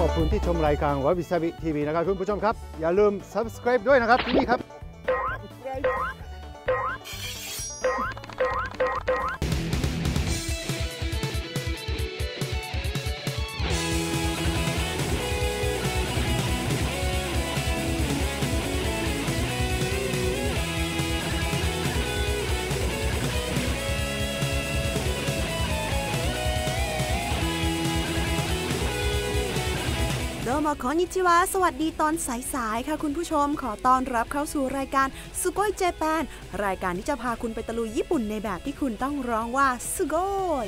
ขอบคุณที่ชมรายการวัดวิสาบิทีวีนะครับคุณผู้ชมครับ อย่าลืม subscribe ด้วยนะครับที่นี่ครับ โดโมคอนิจิวะสวัสดีตอนสายๆค่ะคุณผู้ชม ขอต้อนรับเข้าสู่รายการสุโกยเจแปนรายการที่จะพาคุณไปตะลุยญี่ปุ่นในแบบที่คุณต้องร้องว่าสุโกย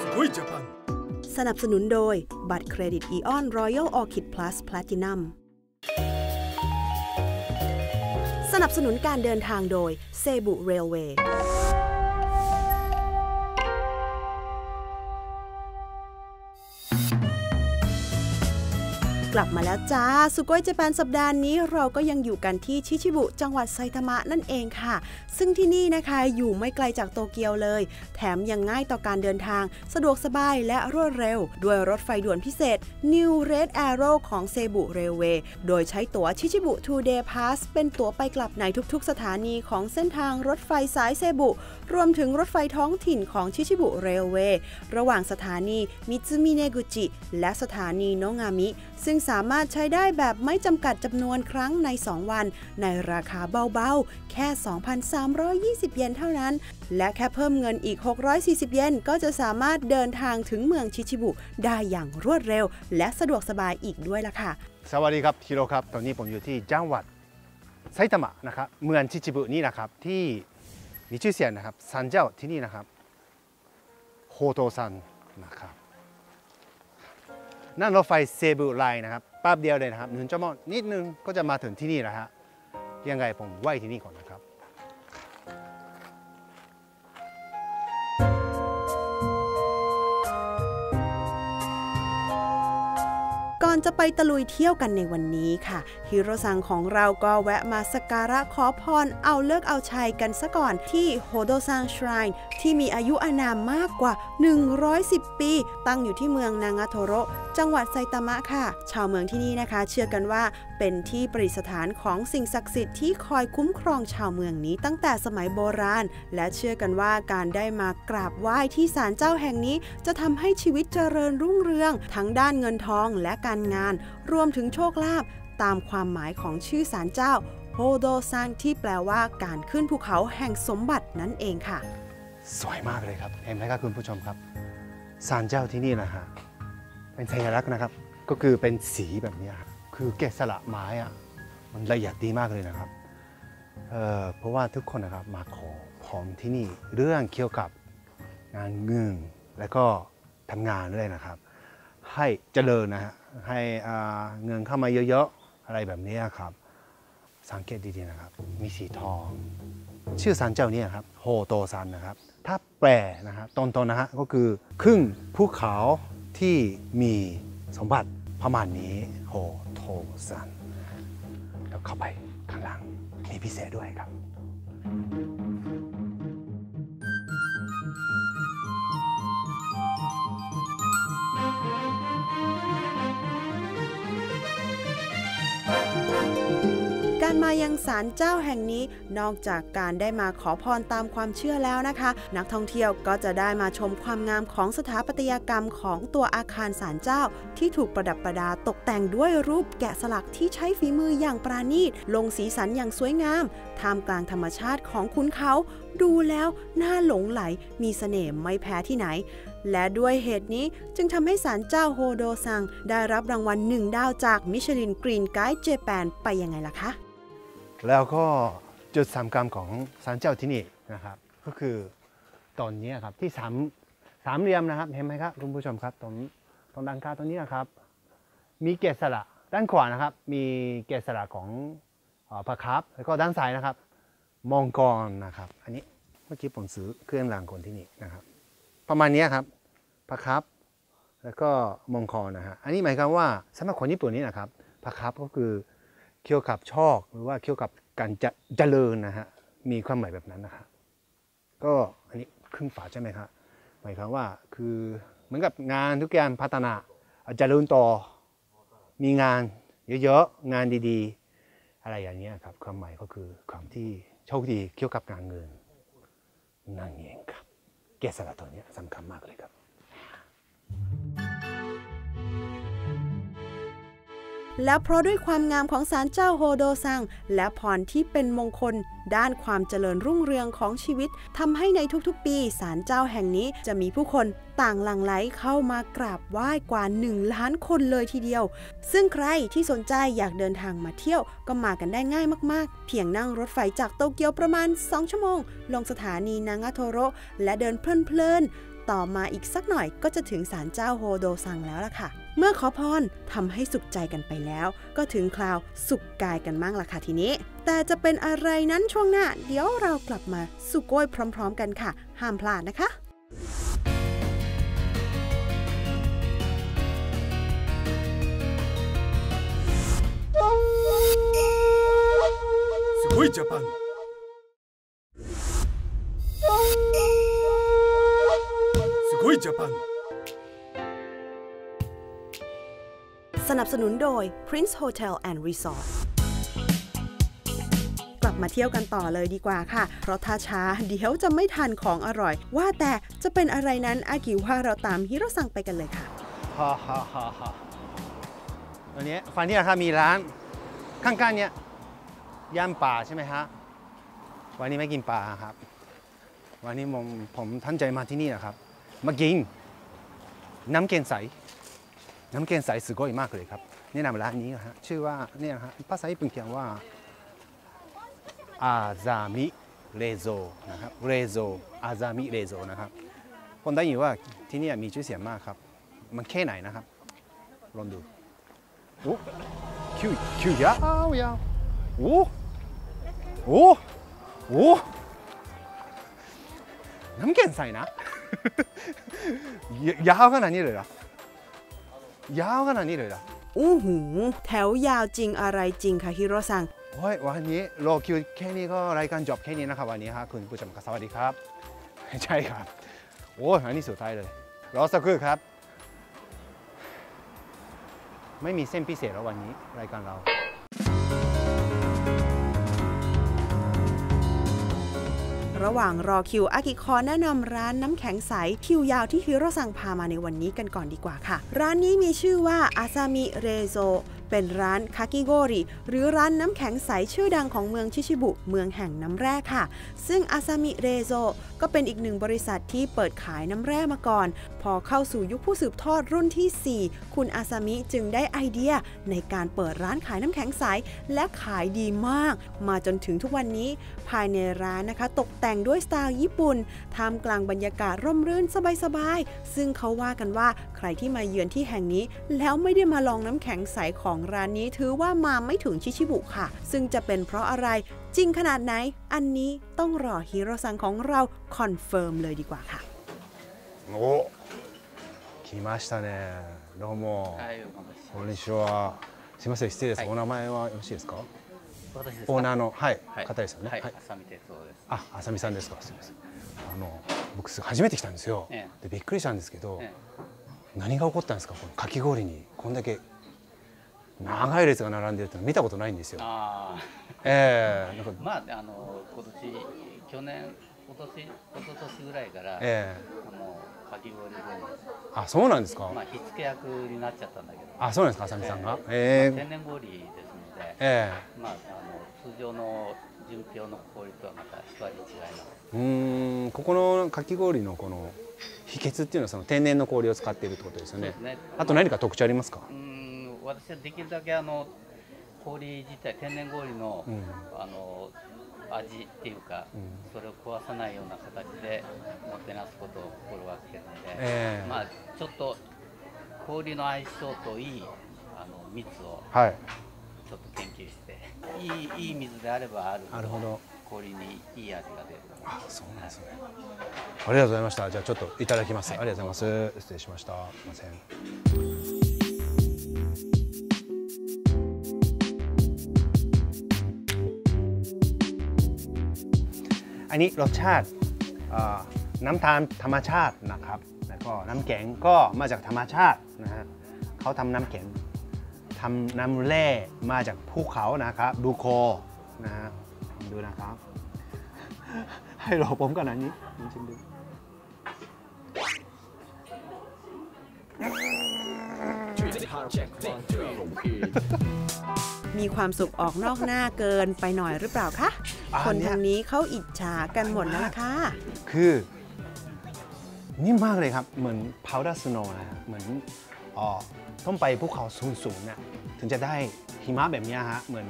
すごいジャパン สนับสนุนโดย บัตรเครดิตอีออน Royal Orchid Plus Platinum สนับสนุนการเดินทางโดยเซบุเรลเวย์ กลับมาแล้วจ้า สุโกยเจแปนสัปดาห์นี้เราก็ยังอยู่กันที่ชิชิบุ จังหวัดไซตามะนั่นเองค่ะ ซึ่งที่นี่นะคะอยู่ไม่ไกลจากโตเกียวเลย แถมยังง่ายต่อการเดินทาง สะดวกสบายและรวดเร็ว ด้วยรถไฟด่วนพิเศษ New Red Arrow ของเซบุเรลเวย์โดยใช้ตั๋วชิชิบุ Two Day Pass เป็นตั๋วไปกลับในทุกๆ สถานีของเส้นทางรถไฟสายเซบุ รวมถึงรถไฟท้องถิ่นของชิชิบุเรลเวย์ระหว่างสถานีมิตซูมิเนกุจิและสถานีโนงามิ ซึ่งสามารถใช้ได้แบบไม่จำกัดจำนวนครั้งใน 2 วัน ในราคาเบาๆ แค่ 2,320 เยนเท่านั้น และแค่เพิ่มเงินอีก 640 เยนก็จะสามารถเดินทางถึงเมืองชิชิบุได้อย่างรวดเร็ว และสะดวกสบายอีกด้วยล่ะค่ะ สวัสดีครับฮิโรครับ ตอนนี้ผมอยู่ที่จังหวัดไซตามะนะครับ เมืองชิจิบุนี่นะครับที่มีชื่อเสียงนะครับซันเจ้าที่นี่นะครับโฮโตซันนะครับ นั่งรถไฟเซบุไลนะครับแป๊บเดียวเลยนะครับหนึ่งชั่วโมงนิดนึงก็จะมาถึงที่นี่แล้วฮะยังไงผมไหวที่นี่ก่อนนะครับก่อนจะไปตะลุยเที่ยวกันในวันนี้ค่ะ ฮิโรซังของเราก็แวะมาสักการะขอพรเอาเลิกเอาชัยกันซะก่อนที่โฮโดซังช r ร n e ที่มีอายุอานามมากกว่า 110 ปี ตั้งอยู่ที่เมืองนางาโทโร จังหวัดไซตามะค่ะ ชาวเมืองที่นี่นะคะ เชื่อกันว่าเป็นที่ประดิษฐานของสิ่งศักดิ์สิทธิ์ที่คอยคุ้มครองชาวเมืองนี้ตั้งแต่สมัยโบราณ และเชื่อกันว่าการได้มากราบไหว้ที่ศาลเจ้าแห่งนี้ จะทำให้ชีวิตเจริญรุ่งเรือง ทั้งด้านเงินทองและการงาน รวมถึงโชคลาภตามความหมายของชื่อศาลเจ้าโฮโดซังที่แปลว่าการขึ้นภูเขาแห่งสมบัตินั่นเองค่ะ สวยมากเลยครับ เห็นไหมครับคุณผู้ชมครับศาลเจ้าที่นี่นะฮะ เป็นสัญลักษณ์นะครับ ก็คือเป็นสีแบบนี้คือแกะสลักไม้อะมันละเอียดดีมากเลยนะครับเเพราะว่าทุกคนนะครับมาขอพรที่นี่เรื่องเกี่ยวกับงานเงินและก็ทำงานด้วยนะครับ ให้เจริญนะฮะให้เงินเข้ามาเยอะๆอะไรแบบนี้ครับ สังเกตดีๆนะครับ มีสีทอง ชื่อศาลเจ้าเนี่ยครับโฮโตซันนะครับ ถ้าแปลนะฮะตรงๆนะฮะก็คือครึ่งภูเขา ที่มีสมบัติประมาณนี้โหโตซันนแล้วเข้าไปข้างล่างมีพิเศษด้วยครับ ยังศาลเจ้าแห่งนี้ นอกจากการได้มาขอพรตามความเชื่อแล้วนะคะ นักท่องเที่ยวก็จะได้มาชมความงามของสถาปัตยกรรมของตัวอาคารศาลเจ้า ที่ถูกประดับประดาตกแต่งด้วยรูปแกะสลักที่ใช้ฝีมืออย่างปราณีตลงสีสันอย่างสวยงามท่ามกลางธรรมชาติของคุณเขาดูแล้วน่าหลงไหลมีเสน่ห์ไม่แพ้ที่ไหน และด้วยเหตุนี้จึงทำให้ศาลเจ้าโฮโดซัง ได้รับรางวัลหนึ่งดาวจากมิชลินกรีนไกด์เจแปนไปยังไงล่ะคะ แล้วก็จุดสำคัญของศาลเจ้าที่นี่นะครับ ก็คือตอนนี้ครับที่สามสามเหลี่ยมนะครับเห็นไหมครับคุณผู้ชมครับตรงตรงด้านข้างตรงนี้นะครับ มีเกศสละด้านขวานะครับ มีเกศสละของออพระครับแล้วก็ด้านซ้ายนะครับ มองกรนะครับ อันนี้เมื่อกี้ผมซื้อเครื่องรางคนที่นี่นะครับ ประมาณนี้ครับพระครับแล้วก็มงคลนะฮะอันนี้หมายความว่าสำหรับคนญี่ปุ่นนี่นะครับพระครับก็คือ เกี่ยวกับโชคหรือว่าเกี่ยวกับการจะเจริญนะฮะมีความหมายแบบนั้นนะครับก็อันนี้ครึ่งฝาใช่ไหมครับหมายความว่าคือเหมือนกับงานทุกอย่างพัฒนาเจริญต่อมีงานเยอะๆงานดีๆ อะไรอย่างเงี้ยครับความหมายก็คือความที่โชคดีเกี่ยวกับการเงินนั่นเองครับเกสระตัวนี้สำคัญมากเลยครับ แล้วเพราะด้วยความงามของศาลเจ้าโฮโดซัง และพรที่เป็นมงคล ด้านความเจริญรุ่งเรืองของชีวิตทำให้ในทุกๆ ปีศาลเจ้าแห่งนี้จะมีผู้คนต่างหลั่งไหลเข้ามากราบไหว้กว่า 1 ล้านคนเลยทีเดียว ซึ่งใครที่สนใจอยากเดินทางมาเที่ยวก็มากันได้ง่ายมากๆ เพียงนั่งรถไฟจากโตเกียวประมาณ 2 ชั่วโมง ลงสถานีนางาโทโรและเดินเพลินๆต่อมาอีกสักหน่อยก็จะถึงศาลเจ้าโฮโดซังแล้วล่ะค่ะ เมื่อขอพรทำให้สุขใจกันไปแล้ว ก็ถึงคราวสุขกายกันมั่งล่ะค่ะทีนี้ แต่จะเป็นอะไรนั้นช่วงหน้า เดี๋ยวเรากลับมาสุโกยพร้อม ๆ กันค่ะ ห้ามพลาดนะคะ すごいジャパン นับสนุนโดย Prince Hotel and Resort กลับมาเที่ยวกันต่อเลยดีกว่าค่ะ เพราะถ้าช้าเดี๋ยวจะไม่ทันของอร่อย ว่าแต่จะเป็นอะไรนั้นอากิว่าเราตามฮิโรซังไปกันเลยค่ะฮ่าฮ่าฮ่าฮ่าวันนี้ฝั่งนี้นะครับมีร้าน ข้างๆเนี้ยย่างปลาใช่ไหมฮะวันนี้ไม่กินปลาครับ วันนี้ผมผมตั้งใจมาที่นี่นะครับ มากิน น้ำเกนใส น้ำแกงใสสวยมากเลยครับแนะนำร้านนี้นะฮะชื่อว่าเนี่ยฮะภาษาญี่ปุ่นเขียนว่าอาซามิเรโซนะครับเรโซอาซามิเรโซนะครับคนได้ยินว่าที่นี่มีชื่อเสียงมากครับ มันแค่ไหนนะครับ ลองดูโอ้คิวคิวยาวยาวโอ้โอ้โอ้น้ำแกงใสนะยาวขนาดนี้เลยเหรอ ยาวขนาดนี้เลยเหรออู้หูแถวยาวจริงอะไรจริงค่ะฮิโรซังโอ้ยวันนี้รอคิวแค่นี้ก็รายการจบแค่นี้นะครับวันนี้ฮะคุณผู้ชมครับสวัสดีครับ ใช่ครับ โอ้ยอันนี้สุดท้ายเลย รอสักครู่ครับ ไม่มีเส้นพิเศษแล้ววันนี้รายการเรา ระหว่างรอคิวอากิคอแนะนำร้านน้ำแข็งใสคิวยาวที่ฮิโรซังพามาในวันนี้กันก่อนดีกว่าค่ะ ร้านนี้มีชื่อว่าอาซามิเรโซ เป็นร้านคากิโกริ หรือร้านน้ำแข็งใสชื่อดังของเมืองชิชิบุ เมืองแห่งน้ำแร่ค่ะ ซึ่งอาซามิเรโซก็เป็นอีกหนึ่งบริษัทที่เปิดขายน้ำแร่มาก่อน พอเข้าสู่ยุคผู้สืบทอดรุ่นที่ 4 คุณอาซามิจึงได้ไอเดียในการเปิดร้านขายน้ำแข็งใส และขายดีมาก มาจนถึงทุกวันนี้ ภายในร้านนะคะ ตกแต่งด้วยสไตล์ญี่ปุ่นท่ามกลางบรรยากาศร่มรื่นสบายๆซึ่งเขาว่ากันว่าใครที่มาเยือนที่แห่งนี้ แล้วไม่ได้มาลองน้ำแข็งใสของร้านนี้ถือว่ามาไม่ถึงชิชิบุค่ะ ซึ่งจะเป็นเพราะอะไรจริงขนาดไหน อันนี้ต้องรอฮิโรซังของเราคอนเฟิร์มเลยดีกว่าค่ะ お来ましたねどうも、はい、こんにちはすみません失礼です、はいお名前はよろしいですか私ですかオーナーの、はいはい方ですよねはい、はい浅見哲夫です。あ、あさみさんですか。すみません。あの僕初めて来たんですよ。えでびっくりしたんですけど、え何が起こったんですか。このかき氷にこんだけ 長い列が並んでるっての見たことないんですよ。あええなんかあ、まあ、あの、今年、去年、今年、一昨年ぐらいから、えもうかき氷ブあそうなんですか？まあ、火付け役になっちゃったんだけど。あそうなんですか。あさみさんが？えええ天然氷ですので、えまあ、あの、通常の純氷の氷とはまた一味違います。えうーんここのかき氷のこの秘訣っていうのはその天然の氷を使っているってことですよね。ね。あと何か特徴ありますか？う。ーん、私はできるだけ、あの。氷自体、天然氷の、うんあの味っていうか、うんそれを壊さないような形でもてなすことを心がけてるので、ええまあちょっと氷の相性といいあの蜜をはい。ちょっと研究していいいい水であればあるほなるほど氷にいい味が出るあそうなんですね。ありがとうございました。じゃあちょっといただきます。はいありがとうございます。失礼しました。すいません。 อันนี้รสชาติน้ำตาลธรรมชาตินะครับ แล้วก็น้ำแข็งก็มาจากธรรมชาตินะฮะเขาทำน้ำแข็งทำน้ำแร่มาจากภูเขานะครับดูโคนะฮะดูนะครับ ให้รอผมก่อนอันนี้ลองชิมดู มีความสุขออกนอกหน้าเกินไปหน่อยหรือเปล่าคะอ่าคนเนี่ยทางนี้เขาอิจฉากันหมดแล้วล่ะค่ะ คือนิ่มมากเลยครับ เหมือน powder snow นะฮะเหมือนอ๋อต้องไปภูเขาสูงๆเนี่ยถึงจะได้หิมะแบบเนี้ยฮะ เหมือน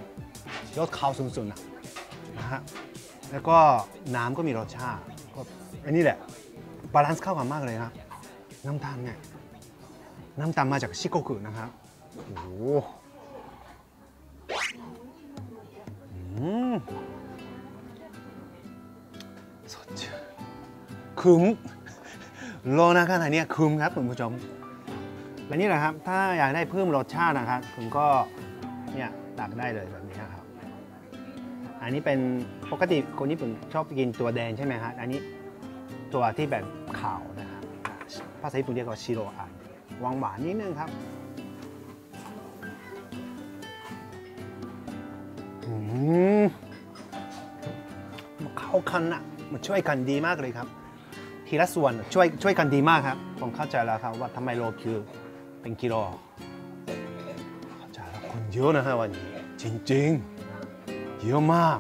ยอดเขาสูงๆนะนะฮะ แล้วก็น้ำก็มีรสชาติก็อันนี้แหละบาลานซ์เข้ากันมากเลยครับ น้ำตาลเนี่ย น้ำตาลมาจากชิโกกุนะครับโอ้โหอืมสดชื่นคุ้มโลนะขนาดเนี้ยคุ้มครับคุณผู้ชม และนี่แหละครับ ถ้าอยากได้เพิ่มรสชาตินะครับคุณก็เนี่ยตักได้เลยแบบนี้ครับ อันนี้เป็นปกติคนญี่ปุ่นชอบกินตัวแดงใช่ไหมครับอันนี้ตัวที่แบบขาวนะครับภาษาญี่ปุ่นเรียกว่าชิโรอัน หวานหวานๆนิดนึงครับอืมมันเข้ากันอะมันช่วยกันดีมากเลยครับ ทีละส่วนช่วยช่วยกันดีมากครับ ผมเข้าใจแล้วครับว่าทำไมโลคือเป็นกิโลเข้าใจแล้วคนเยอะนะฮะวันนี้ จริง ๆ เยอะมาก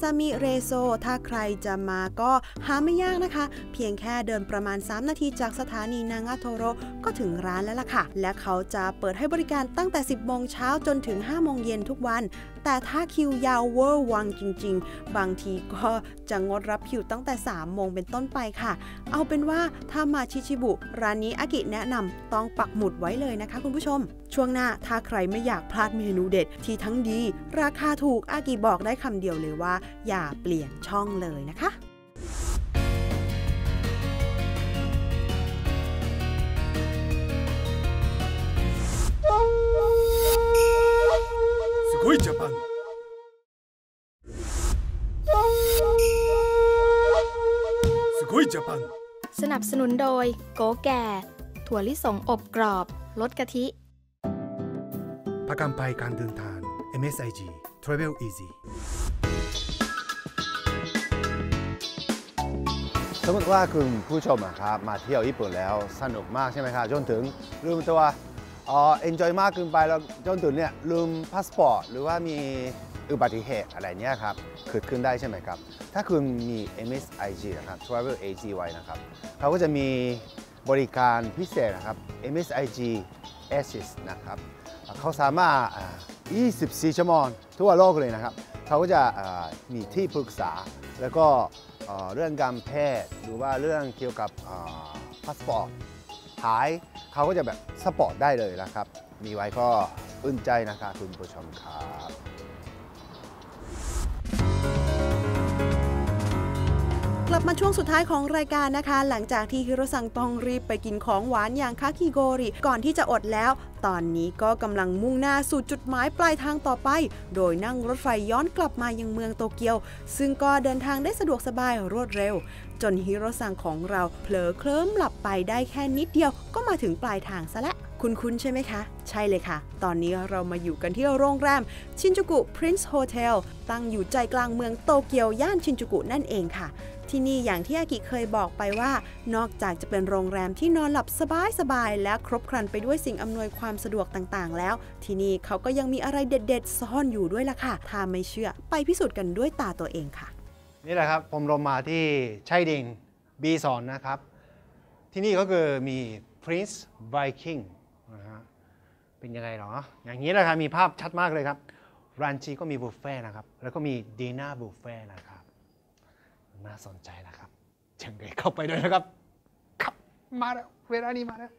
ซามิเรโซ ถ้าใครจะมาก็หาไม่ยากนะคะ เพียงแค่เดินประมาณ 3 นาทีจากสถานีนางาโทโรก็ถึงร้านแล้วล่ะค่ะ และเขาจะเปิดให้บริการตั้งแต่ 10 โมงเช้าจนถึง 5 โมงเย็นทุกวัน แต่ถ้าคิวยาวเวอร์วังจริง ๆ บางทีก็จะงดรับคิวตั้งแต่ 3 โมงเป็นต้นไปค่ะ เอาเป็นว่าถ้ามาชิชิบุ ร้านนี้อากิแนะนำต้องปักหมุดไว้เลยนะคะคุณผู้ชม ช่วงหน้าถ้าใครไม่อยากพลาดเมนูเด็ดที่ทั้งดี ราคาถูกอากิบอกได้คำเดียวเลยว่า อย่าเปลี่ยนช่องเลยนะคะ Oi, Japan. Sugoi Japan. สนับสนุนโดย โกแก่ ถั่วลิสงอบกรอบ ลดกะทิ ประกันภัยการเดินทาง MSIG Travel Easy สมมติว่าคุณผู้ชมครับมาเที่ยวญี่ปุ่นแล้วสนุกมากใช่ไหมครับจนถึงลืมตัว อ๋อ enjoy มากเกินไปแล้วจนถึงเนี่ยลืมพาสปอร์ตหรือว่ามีอุบัติเหตุอะไรเนี่ยครับเกิดขึ้นได้ใช่ไหมครับ ถ้าคุณมี MSIG นะครับ Travel Easy ไว้นะครับ เขาก็จะมีบริการพิเศษนะครับ MSIG Assist นะครับ เขาสามารถ 24 ชั่วโมงทั่วโลกเลยนะครับ เขาก็จะมีที่ปรึกษา แล้วก็เรื่องการแพทย์ หรือว่าเรื่องเกี่ยวกับพาสปอร์ต หายเขาก็จะแบบ support ได้เลยนะครับ มีไว้ก็อุ่นใจนะครับคุณผู้ชมครับกลับมาช่วงสุดท้ายของรายการนะคะ หลังจากที่ฮิโรซังต้องรีบไปกินของหวานอย่างคาคิโกริ ก่อนที่จะอดแล้ว ตอนนี้ก็กำลังมุ่งหน้าสู่จุดหมายปลายทางต่อไป โดยนั่งรถไฟย้อนกลับมายังเมืองโตเกียว ซึ่งก็เดินทางได้สะดวกสบายรวดเร็ว จนฮิโรซังของเราเผลอเคลิ้มหลับไปได้แค่นิดเดียวก็มาถึงปลายทางซะและคุณคุ้นใช่ไหมคะ ใช่เลยค่ะ ตอนนี้เรามาอยู่กันที่โรงแรมชินจูกุ Prince Hotel ตั้งอยู่ใจกลางเมืองโตเกียวย่านชินจูกุนั่นเองค่ะ ที่นี่อย่างที่อากิเคยบอกไปว่า นอกจากจะเป็นโรงแรมที่นอนหลับสบายๆและครบครันไปด้วยสิ่งอำนวยความสะดวกต่างๆ แล้ว ที่นี่เขาก็ยังมีอะไรเด็ดๆ ซ่อนอยู่ด้วยล่ะค่ะ ถ้าไม่เชื่อไปพิสูจน์กันด้วยตาตัวเองค่ะ นี่แหละครับผมลงมาที่ชัยดิง B2 นนะครับ ที่นี่ก็คือมี Prince Viking นะฮะเป็นยังไงหรอ อย่างนี้แหละครับ มีภาพชัดมากเลยครับ lunch ก็มีบุฟเฟ่ต์นะครับ แล้วก็มีดีน่าบุฟเฟ่ต์นะครับ น่าสนใจนะครับเชิญเลยเข้าไปด้วยนะครับ ครับ มาแล้ว เวลานี้มาแล้ว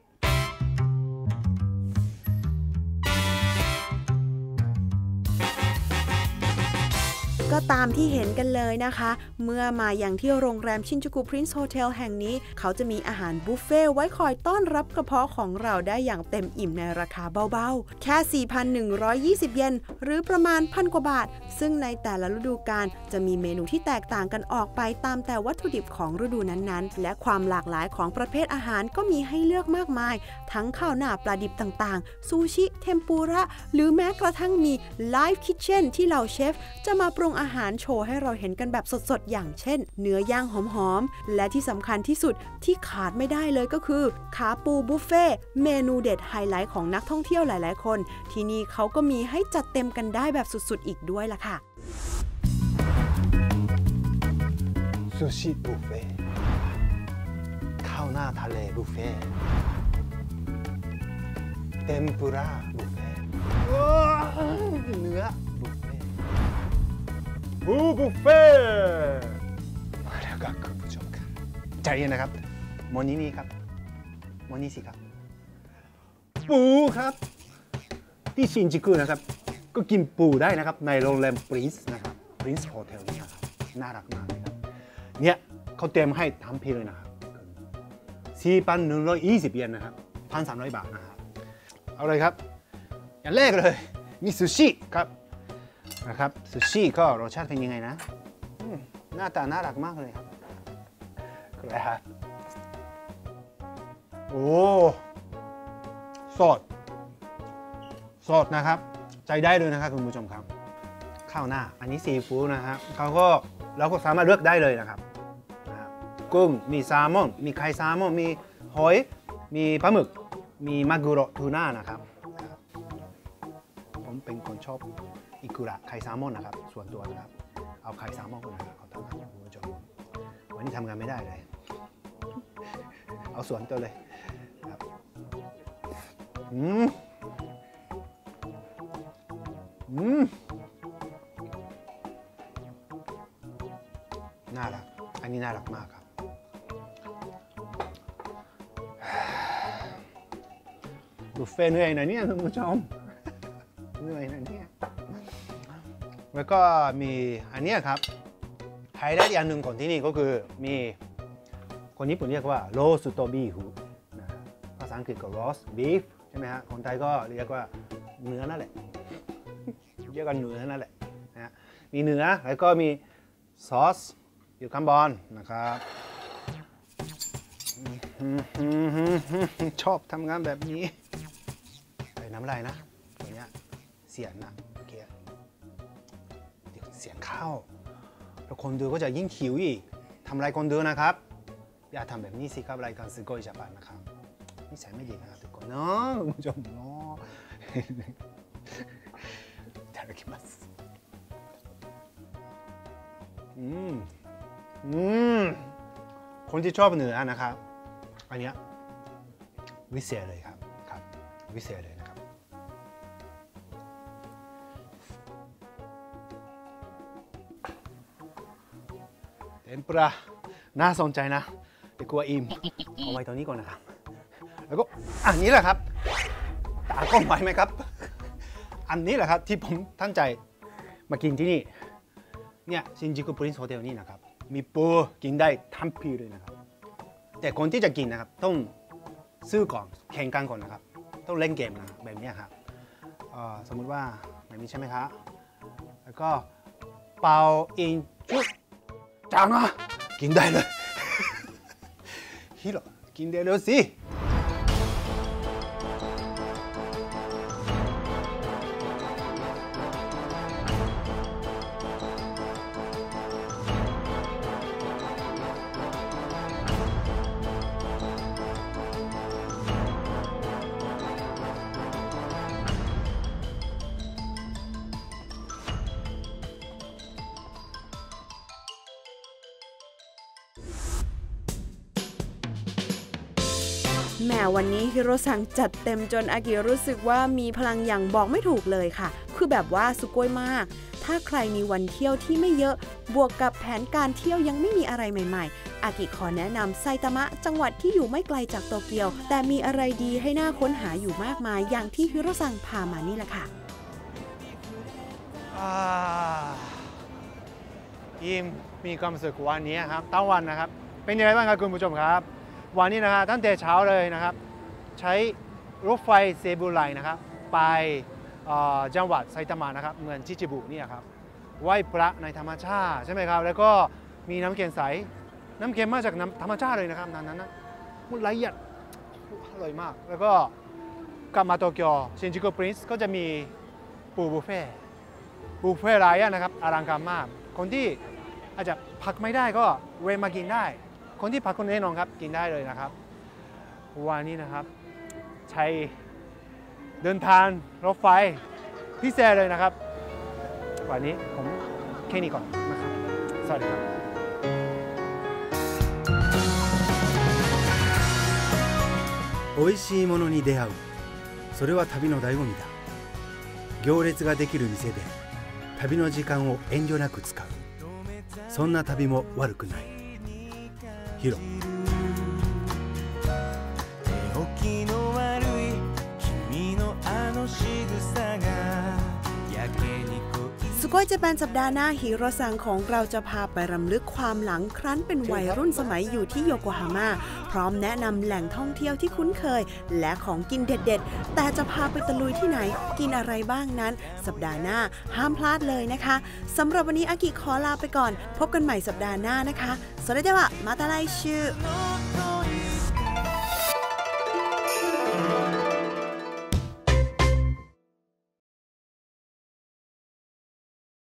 ก็ตามที่เห็นกันเลยนะคะ เมื่อมาอย่างที่โรงแรมชินจูกุพรินซ์โฮเทลแห่งนี้ เขาจะมีอาหารบุฟเฟ่ต์ไว้คอยต้อนรับกระเพาะของเราได้อย่างเต็มอิ่มในราคาเบาๆ แค่ 4,120 เยน หรือประมาณพันกว่าบาท ซึ่งในแต่ละฤดูกาลจะมีเมนูที่แตกต่างกันออกไปตามแต่วัตถุดิบของฤดูนั้นๆ และความหลากหลายของประเภทอาหารก็มีให้เลือกมากมาย ทั้งข้าวหน้าปลาดิบต่างๆ ซูชิ เทมปุระ หรือแม้กระทั่งมี live kitchen ที่เหล่าเชฟจะมาปรุงอาหารโชว์ให้เราเห็นกันแบบสดๆ อย่างเช่น เนื้อย่างหอมๆ และที่สำคัญที่สุดที่ขาดไม่ได้เลยก็คือ ขาปูบุฟเฟ่ต์เมนูเด็ดไฮไลท์ของนักท่องเที่ยวหลายๆ คน ที่นี่เขาก็มีให้จัดเต็มกันได้แบบสุดๆ อีกด้วยล่ะค่ะซูชิบุฟเฟ่ต์ข้าวหน้าทะเลบุฟเฟ่ต์เทมปุระบุฟเฟ่ต์ว้าวเนื้อบุฟเฟ่ต์ ปูบุฟเฟ่ต์มาแล้วครับคุณผู้ชมครับใจเย็นนะครับมุมนี้นี่ครับมุมนี้สิครับปูครับที่ชินจูกุนะครับ ก็กินปูได้นะครับ ในโรงแรมปรินซ์นะครับปรินซ์โฮเทลนี่ครับน่ารักมากเลยครับเนี่ยเขาเตรียมให้ทั้งปีเลยนะครับ4,120เยนนะครับ1,300บาทนะครับเอาเลยครับ อย่างแรกเลย มีซูชิครับ นะครับซูชิก็รสชาติเป็นยังไงนะหน้าตาน่ารักมากเลยครับครับโอ้สดสดนะครับ ใจได้เลยนะครับคุณผู้ชมครับ ข้าวหน้า อันนี้ซีฟู้ดนะครับเขาก็เราก็สามารถเลือกได้เลยนะครับนะครับกุ้งมีแซลมอน มีไข่แซลมอน มีหอย มีปลาหมึก มีมากุโระทูน่านะครับ ผมเป็นคนชอบ อิกุระไข่แซลมอนนะครับ ส่วนตัวนะครับ เอาไข่แซลมอนก่อนนะครับขอโทษครับคุณผู้ชมวันนี้ทำงานไม่ได้เลย เอาส่วนตัวเลยครับอืมอืมน่ารัก อันนี้น่ารักมากครับ บุฟเฟ่ต์เหนื่อยหนะเนี่ยคุณผู้ชม แล้วก็มีอันนี้ครับไฮไลท์อีกอันหนึ่งของที่นี่ก็คือมีคนญี่ปุ่นเรียกว่าローストビーフ ภาษาอังกฤษก็ roast beef ใช่ไหมฮะ คนไทยก็เรียกว่าเนื้อนั่นแหละ เรียกกันเนื้อนั่นแหละนะฮะ มีเนื้อแล้วก็มีซอสอยู่ข้างบนนะครับชอบทำงานแบบนี้ใส่น้ำลายนะตัวเนี้ยเสียงนะโอเคเดี๋ยวเสียงเข้า แล้วคนดูก็จะยิ่งหิวอีกทำอะไรคนดูนะครับ อย่าทำแบบนี้สิครับรายการสโกยจับานนะครับนิสัยไม่ดีนะครับทุกคนเนาะคุณผู้ชมเนาะ いただきます。อืม อืม คนที่ชอบเนื้อนะครับ อันเนี้ยวิเศษเลยครับ ครับ วิเศษเลย นะครับเทมปุระน่าสนใจนะ แต่กลัวอิ่มเอาไว้ตรงนี้ก่อนนะครับ แล้วก็อันนี้แหละครับ ตากล้องไหวไหมครับ อันนี้แหละครับที่ผมตั้งใจมากินที่นี่ เนี่ยชินจูกุปรินซ์โฮเทลนี่นะครับ มีปูกินได้ทั้งปีเลยนะครับ แต่คนที่จะกินนะครับ ต้องซื้อก่อนแข่งกันก่อนนะครับ ต้องเล่นเกมนะแบบนี้ครับสมมุติว่าแบบนี้ใช่ไหมครับแล้วก็เป่ายิ้งฉุบ ดจางอะกินได้เลย ฮิโรซังจัดเต็มจนอากิรู้สึกว่ามีพลังอย่างบอกไม่ถูกเลยค่ะ คือแบบว่าสุโกยมาก ถ้าใครมีวันเที่ยวที่ไม่เยอะ บวกกับแผนการเที่ยวยังไม่มีอะไรใหม่ๆ อากิขอแนะนำไซตามะจังหวัดที่อยู่ไม่ไกลจากโตเกียว แต่มีอะไรดีให้หน่าค้นหาอยู่มากมาย อย่างที่ฮิโรซังพามานี่แหละค่ะอ่าอิ่มมีความสุขวันนี้ครับทั้งวันนะครับ เป็นยังไงบ้างครับคุณผู้ชมครับ วันนี้นะครับตั้งแต่เช้าเลยนะครับ ใช้รถไฟเซบูไลนะครับไปจังหวัดไซตามะนะครับเมืองชิจิบุนี่ครับไหว้พระในธรรมชาติใช่ไหมครับ แล้วก็มีน้ำเค็มใส น้ำเค็มมาจากน้ำธรรมชาติเลยนะครับนั้นนั้นนะมันละเอียดอร่อยมาก แล้วก็กลับมาโตเกียวชินจิโกปรินซ์ก็จะมีปูบุฟเฟ่บุฟเฟ่ต์รายอะนะครับอลังการมาก คนที่อาจจะพักไม่ได้ก็เวมากินได้ คนที่พักคนแน่นอนครับกินได้เลยนะครับ วันนี้นะครับ ใช้เดินทางรถไฟพิเศษเลยนะครับวันี้ผมแค่นี้ก่อนนะครับ สวัสดีครับ美味しいものに出会うそれは旅の醍醐味だ。行列ができる店で旅の時間を遠慮なく使う。そんな旅も悪くない。ヒロ。恋สกอยเจแปนสัปดาห์หน้าฮีโรซังของเราจะพาไปรำลึกความหลังครั้นเป็นวัยรุ่นสมัยอยู่ที่โยโกฮาม่าพร้อมแนะนำแหล่งท่องเที่ยวที่คุ้นเคย และของกินเด็ดๆ แต่จะพาไปตะลุยที่ไหน กินอะไรบ้างนั้น สัปดาห์หน้าห้ามพลาดเลยนะคะสำหรับวันนี้อากิขอลาไปก่อน พบกันใหม่สัปดาห์หน้านะคะสวัสดีค่ะมาตาไลชื่อ